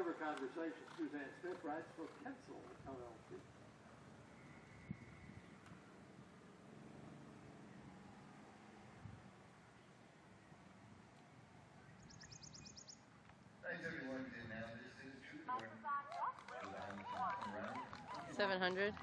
Clever Conversation, Suzanne Smith writes for Pencil LLC. Seven hundred.